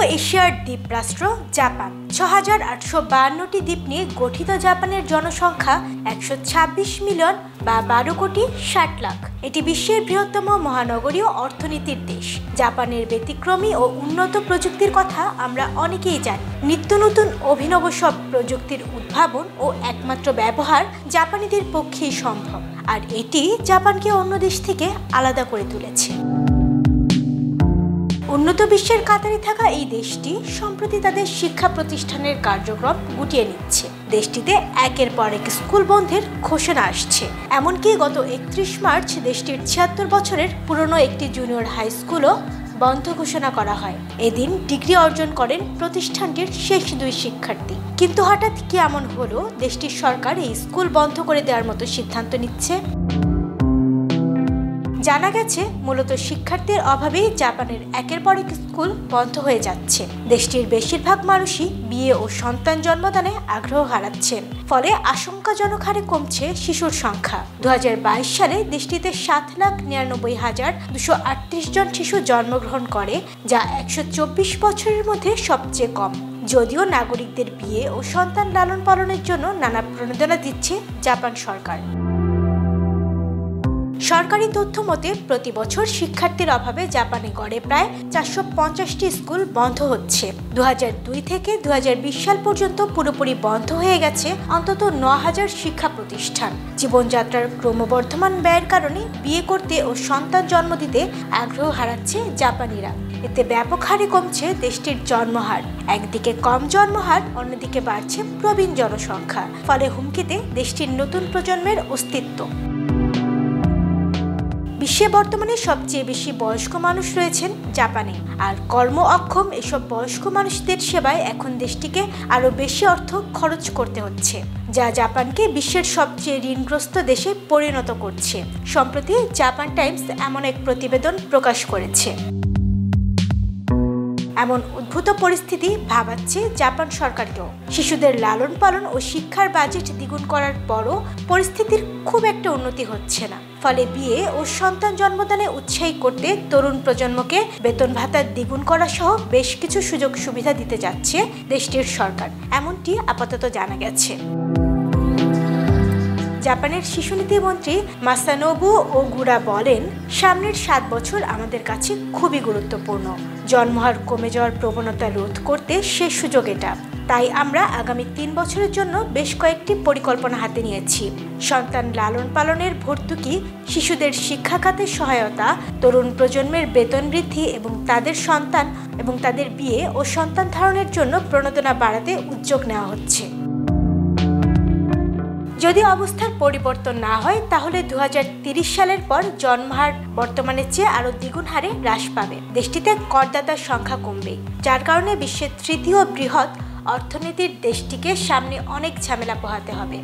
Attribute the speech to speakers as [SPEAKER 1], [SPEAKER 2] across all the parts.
[SPEAKER 1] এশিয়ার দ্বীপরাষ্ট্র, জাপান। ছ হাজার আটশো দ্বীপ নিয়ে গঠিত জাপানের জনসংখ্যা একশো ছাব্বিশ মিলিয়ন বা বারো কোটি ষাট লাখ। এটি বিশ্বের বৃহত্তম মহানগরীয় অর্থনীতির দেশ। জাপানের ব্যতিক্রমী ও উন্নত প্রযুক্তির কথা আমরা অনেকেই জানি। নিত্য নতুন অভিনব সব প্রযুক্তির উদ্ভাবন ও একমাত্র ব্যবহার জাপানিদের পক্ষেই সম্ভব। আর এটি জাপানকে অন্য দেশ থেকে আলাদা করে তুলেছে। উন্নত বিশ্বের কাতারে থাকা এই দেশটি সম্প্রতি তাদের শিক্ষা প্রতিষ্ঠানের কার্যক্রম গুটিয়ে নিচ্ছে। দেশটিতে একের পর এক স্কুল বন্ধের ঘোষণা আসছে। এমনকি গত একত্রিশ মার্চ দেশটির ছিয়াত্তর বছরের পুরনো একটি জুনিয়র হাই স্কুলও বন্ধ ঘোষণা করা হয়। এদিন ডিগ্রি অর্জন করেন প্রতিষ্ঠানটির শেষ দুই শিক্ষার্থী। কিন্তু হঠাৎ কি এমন হলো? দেশটির সরকার এই স্কুল বন্ধ করে দেওয়ার মতো সিদ্ধান্ত নিচ্ছে? জানা গেছে, মূলত শিক্ষার্থীর অভাবেই জাপানের একের পর এক স্কুল বন্ধ হয়ে যাচ্ছে। দেশটির বেশিরভাগ মানুষই বিয়ে ও সন্তান জন্মদানে আগ্রহ হারাচ্ছেন ফলে আশঙ্কাজনক হারে কমছে শিশুর সংখ্যা। দু হাজার বাইশ সালে দেশটিতে সাত লাখ নিরানব্বই হাজার দুশো আটত্রিশ জন শিশু জন্মগ্রহণ করে, যা একশো চব্বিশ বছরের মধ্যে সবচেয়ে কম। যদিও নাগরিকদের বিয়ে ও সন্তান লালন পালনের জন্য নানা প্রণোদনা দিচ্ছে জাপান সরকার। সরকারি তথ্য মতে, প্রতি বছর শিক্ষার্থীর অভাবে জাপানে গড়ে প্রায় চারশো পঞ্চাশটি স্কুল বন্ধ হচ্ছে। দু থেকে দুহাজার বিশ সাল পর্যন্ত পুরোপুরি বন্ধ হয়ে গেছে অন্তত ন হাজার শিক্ষা প্রতিষ্ঠান জীবনযাত্রার ক্রমবর্ধমান ব্যয়ের কারণে বিয়ে করতে ও সন্তান জন্ম দিতে আগ্রহ হারাচ্ছে জাপানিরা। এতে ব্যাপক হারে কমছে দেশটির জন্মহার। একদিকে কম জন্মহার, অন্যদিকে বাড়ছে প্রবীণ জনসংখ্যা। ফলে হুমকিতে দেশটির নতুন প্রজন্মের অস্তিত্ব। বিশ্বে বর্তমানে সবচেয়ে বেশি বয়স্ক মানুষ রয়েছেন জাপানে। আর কর্ম অক্ষম এসব বয়স্ক মানুষদের সেবায় এখন দেশটিকে আরও বেশি অর্থ খরচ করতে হচ্ছে, যা জাপানকে বিশ্বের সবচেয়ে ঋণগ্রস্ত দেশে পরিণত করছে। সম্প্রতি জাপান টাইমস এমন এক প্রতিবেদন প্রকাশ করেছে। এমন উদ্ভূত পরিস্থিতি ভাবাচ্ছে জাপান সরকারকেও। শিশুদের লালন পালন ও শিক্ষার বাজেট দ্বিগুণ করার পরও পরিস্থিতির খুব একটা উন্নতি হচ্ছে না। ফলে বিয়ে ও সন্তান জন্মদানে উৎসাহী করতে তরুণ প্রজন্মকে বেতন ভাতা দ্বিগুণ করা সহ বেশ কিছু সুযোগ সুবিধা দিতে যাচ্ছে দেশটির সরকার, এমনটি আপাতত জানা গেছে। জাপানের শিশুনীতি মন্ত্রী মাসানোবু ও গুড়া বলেন, সামনের সাত বছর আমাদের কাছে খুবই গুরুত্বপূর্ণ। জন্মহার কমে যাওয়ার প্রবণতা রোধ করতে শেষ সুযোগ এটা। তাই আমরা আগামী তিন বছরের জন্য বেশ কয়েকটি পরিকল্পনা হাতে নিয়েছি। সন্তান লালন পালনের ভর্তুকি, শিশুদের শিক্ষা খাতে সহায়তা, তরুণ প্রজন্মের বেতন বৃদ্ধি এবং তাদের সন্তান এবং তাদের বিয়ে ও সন্তান ধারণের জন্য প্রণোদনা বাড়াতে উদ্যোগ নেওয়া হচ্ছে। যদি অবস্থার পরিবর্তন না হয়, তাহলে দু সালের পর জন্মহার বর্তমানের চেয়ে আরও দ্বিগুণ হারে হ্রাস পাবে। দেশটিতে করদাতার সংখ্যা কমবে, যার কারণে বিশ্বের তৃতীয় বৃহৎ অর্থনীতির দেশটিকে সামনে অনেক ঝামেলা পোহাতে হবে।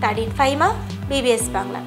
[SPEAKER 1] তারিন ফাইমা বিবিএস বাংলা।